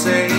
say